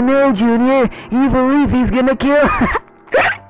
you Junior? You believe he's gonna kill?